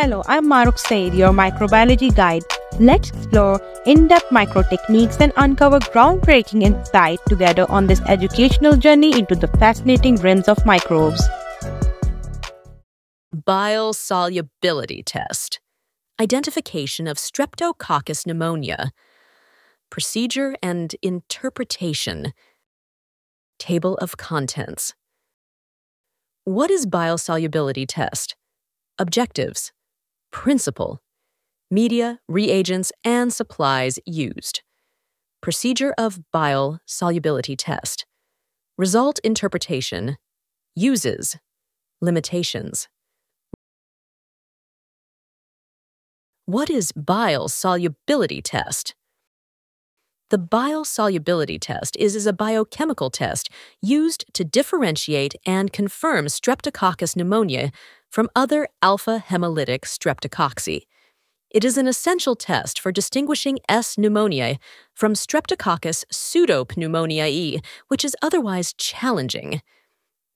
Hello, I'm Maruk Said, your microbiology guide. Let's explore in-depth micro techniques and uncover groundbreaking insight together on this educational journey into the fascinating realms of microbes. Bile solubility test. Identification of Streptococcus pneumonia. Procedure and interpretation. Table of contents. What is bile solubility test? Objectives Principle Media, reagents, and supplies used. Procedure of bile solubility test. Result interpretation. Uses. Limitations. What is bile solubility test? The bile solubility test is, is a biochemical test used to differentiate and confirm Streptococcus pneumonia from other alpha hemolytic streptococci. It is an essential test for distinguishing S. pneumoniae from Streptococcus pseudopneumoniae, which is otherwise challenging.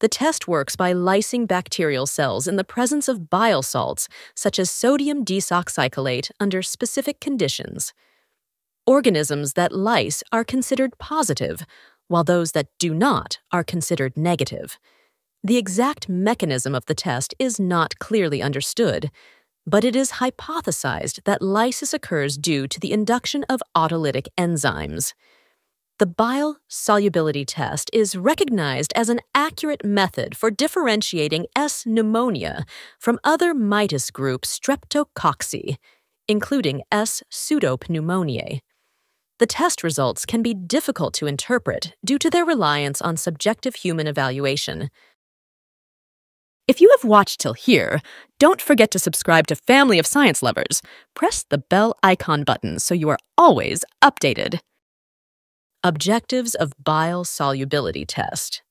The test works by lysing bacterial cells in the presence of bile salts, such as sodium desoxycholate, under specific conditions. Organisms that lyse are considered positive, while those that do not are considered negative. The exact mechanism of the test is not clearly understood, but it is hypothesized that lysis occurs due to the induction of autolytic enzymes. The bile solubility test is recognized as an accurate method for differentiating S. pneumonia from other mitis group streptococci, including S. pseudopneumoniae. The test results can be difficult to interpret due to their reliance on subjective human evaluation. If you have watched till here, don't forget to subscribe to Family of Science Lovers. Press the bell icon button so you are always updated. Objectives of Bile Solubility Test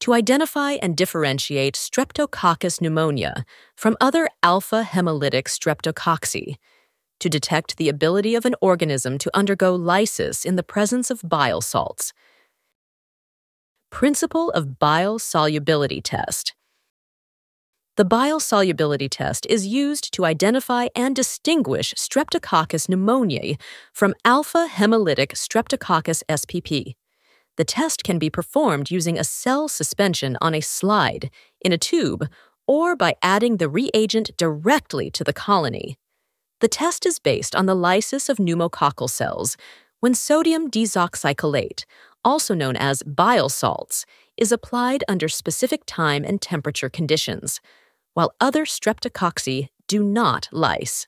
To identify and differentiate Streptococcus pneumonia from other alpha hemolytic streptococci, to detect the ability of an organism to undergo lysis in the presence of bile salts, Principle of Bile Solubility Test. The bile solubility test is used to identify and distinguish Streptococcus pneumoniae from alpha hemolytic Streptococcus spp. The test can be performed using a cell suspension on a slide, in a tube, or by adding the reagent directly to the colony. The test is based on the lysis of pneumococcal cells when sodium desoxycholate, also known as bile salts, is applied under specific time and temperature conditions, while other streptococci do not lyse.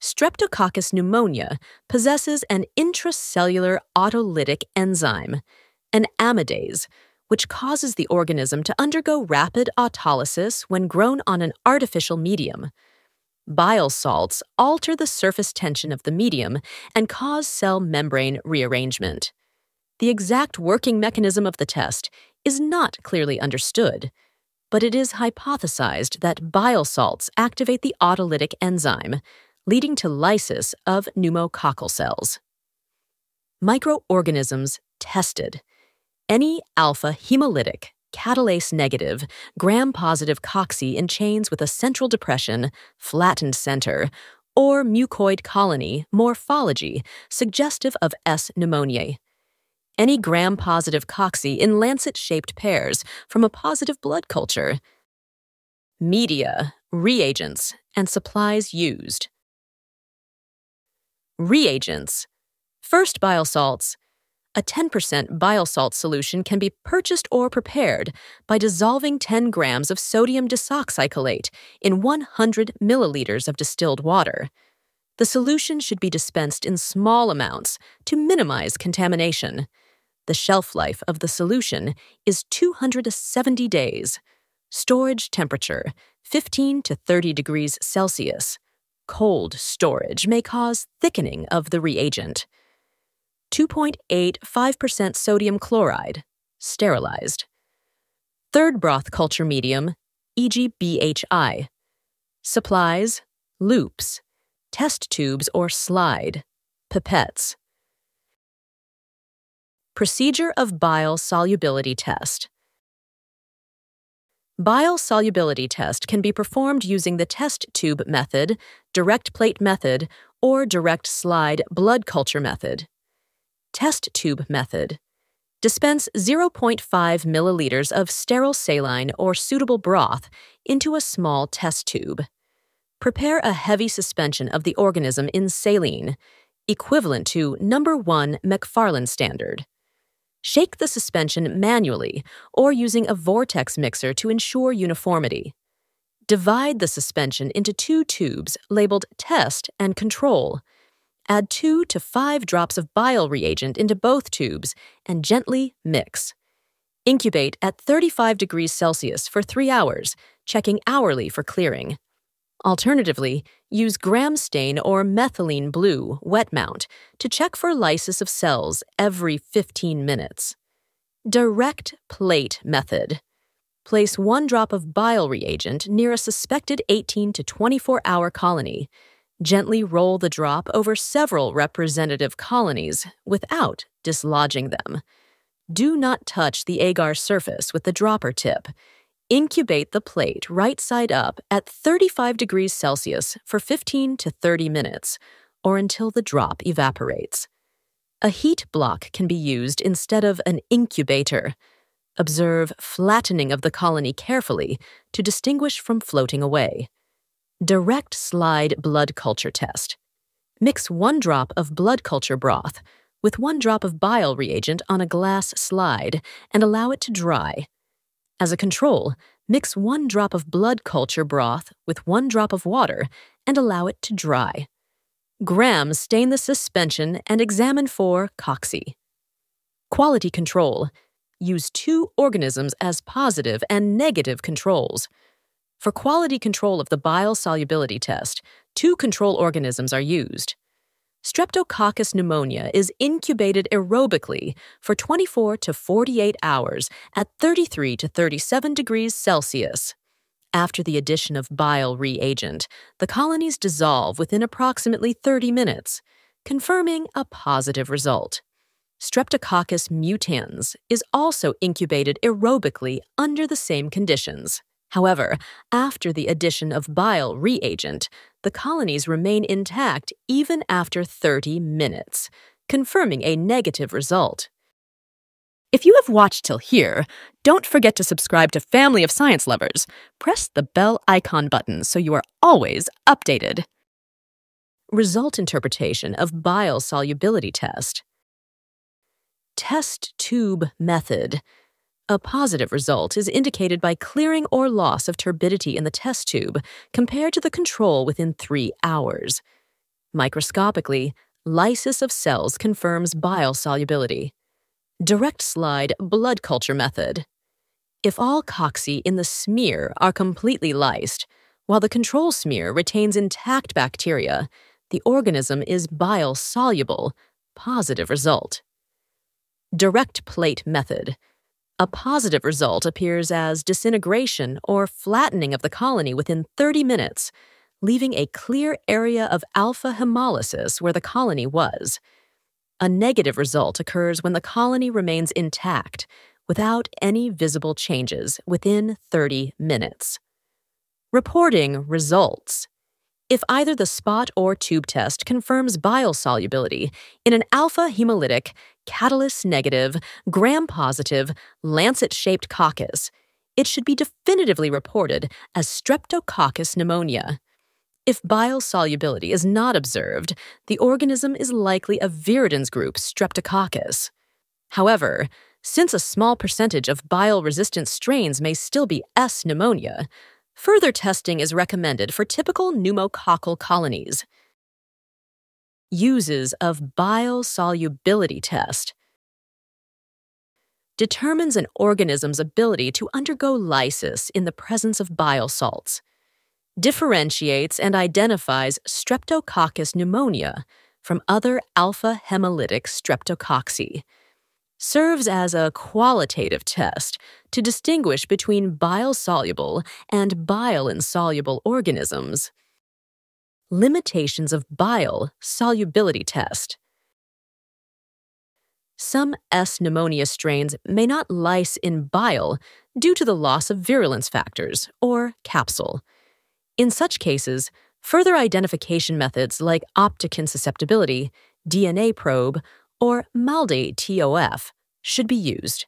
Streptococcus pneumonia possesses an intracellular autolytic enzyme, an amidase, which causes the organism to undergo rapid autolysis when grown on an artificial medium. Bile salts alter the surface tension of the medium and cause cell membrane rearrangement. The exact working mechanism of the test is not clearly understood, but it is hypothesized that bile salts activate the autolytic enzyme, leading to lysis of pneumococcal cells. Microorganisms tested. Any alpha hemolytic, catalase negative, gram positive cocci in chains with a central depression, flattened center, or mucoid colony morphology suggestive of S. pneumoniae any gram positive cocci in lancet shaped pairs from a positive blood culture. Media, reagents, and supplies used. Reagents. First bile salts. A 10% bile salt solution can be purchased or prepared by dissolving 10 grams of sodium desoxycholate in 100 milliliters of distilled water. The solution should be dispensed in small amounts to minimize contamination. The shelf life of the solution is 270 days. Storage temperature 15 to 30 degrees Celsius. Cold storage may cause thickening of the reagent. 2.85% sodium chloride, sterilized. Third broth culture medium, e.g., BHI. Supplies, loops, test tubes or slide, pipettes. Procedure of Bile Solubility Test Bile solubility test can be performed using the test tube method, direct plate method, or direct slide blood culture method. Test tube method. Dispense 0.5 milliliters of sterile saline or suitable broth into a small test tube. Prepare a heavy suspension of the organism in saline, equivalent to number 1 McFarland standard. Shake the suspension manually or using a vortex mixer to ensure uniformity. Divide the suspension into two tubes labeled test and control Add 2 to 5 drops of bile reagent into both tubes and gently mix. Incubate at 35 degrees Celsius for 3 hours, checking hourly for clearing. Alternatively, use gram stain or methylene blue wet mount to check for lysis of cells every 15 minutes. Direct plate method. Place one drop of bile reagent near a suspected 18 to 24 hour colony Gently roll the drop over several representative colonies without dislodging them. Do not touch the agar surface with the dropper tip. Incubate the plate right side up at 35 degrees Celsius for 15 to 30 minutes, or until the drop evaporates. A heat block can be used instead of an incubator. Observe flattening of the colony carefully to distinguish from floating away. Direct slide blood culture test. Mix one drop of blood culture broth with one drop of bile reagent on a glass slide and allow it to dry. As a control, mix one drop of blood culture broth with one drop of water and allow it to dry. Gram stain the suspension and examine for cocci. Quality control. Use two organisms as positive and negative controls. For quality control of the bile solubility test, two control organisms are used. Streptococcus pneumonia is incubated aerobically for 24 to 48 hours at 33 to 37 degrees Celsius. After the addition of bile reagent, the colonies dissolve within approximately 30 minutes, confirming a positive result. Streptococcus mutans is also incubated aerobically under the same conditions. However, after the addition of bile reagent, the colonies remain intact even after 30 minutes, confirming a negative result. If you have watched till here, don't forget to subscribe to Family of Science Lovers. Press the bell icon button so you are always updated. Result interpretation of bile solubility test. Test tube method. A positive result is indicated by clearing or loss of turbidity in the test tube compared to the control within three hours. Microscopically, lysis of cells confirms bile solubility. Direct slide blood culture method. If all cocci in the smear are completely lysed, while the control smear retains intact bacteria, the organism is bile soluble, positive result. Direct plate method. A positive result appears as disintegration or flattening of the colony within 30 minutes, leaving a clear area of alpha hemolysis where the colony was. A negative result occurs when the colony remains intact, without any visible changes within 30 minutes. Reporting results. If either the spot or tube test confirms bile solubility in an alpha hemolytic, catalase negative, gram positive, lancet shaped coccus, it should be definitively reported as streptococcus pneumonia. If bile solubility is not observed, the organism is likely a viridans group Streptococcus. However, since a small percentage of bile resistant strains may still be S. pneumonia, Further testing is recommended for typical pneumococcal colonies. Uses of bile solubility test. Determines an organism's ability to undergo lysis in the presence of bile salts, differentiates and identifies Streptococcus pneumonia from other alpha hemolytic streptococci serves as a qualitative test to distinguish between bile soluble and bile insoluble organisms. Limitations of bile solubility test. some S. pneumonia strains may not lyse in bile due to the loss of virulence factors, or capsule. In such cases, further identification methods like optochin susceptibility, DNA probe, or MALDI TOF should be used.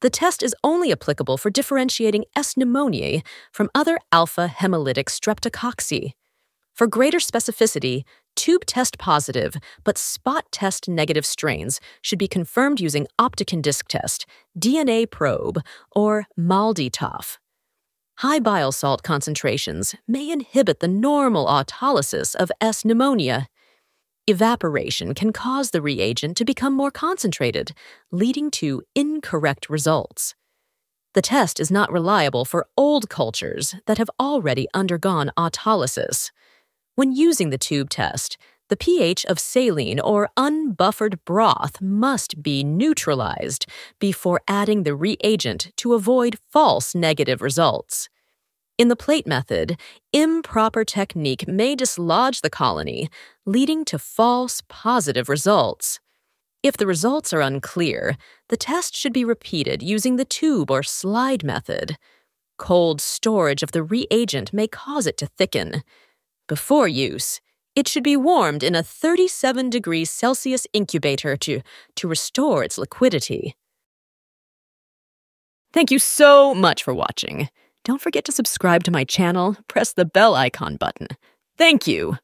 The test is only applicable for differentiating S. pneumoniae from other alpha hemolytic streptococci. For greater specificity, tube test positive but spot test negative strains should be confirmed using optochin disc test, DNA probe, or MALDI-TOF. High bile salt concentrations may inhibit the normal autolysis of S. pneumonia. Evaporation can cause the reagent to become more concentrated, leading to incorrect results. The test is not reliable for old cultures that have already undergone autolysis. When using the tube test, the pH of saline or unbuffered broth must be neutralized before adding the reagent to avoid false negative results. In the plate method, improper technique may dislodge the colony, leading to false positive results. If the results are unclear, the test should be repeated using the tube or slide method. Cold storage of the reagent may cause it to thicken. Before use, it should be warmed in a 37 degrees Celsius incubator to, to restore its liquidity. Thank you so much for watching. Don't forget to subscribe to my channel, press the bell icon button. Thank you!